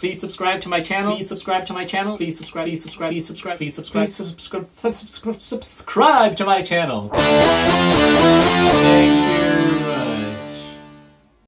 Please subscribe to my channel. Please subscribe to my channel. Please subscribe. Please subscribe. Please subscribe. Please subscribe. Please subscribe. Subscribe. Subscribe to my channel.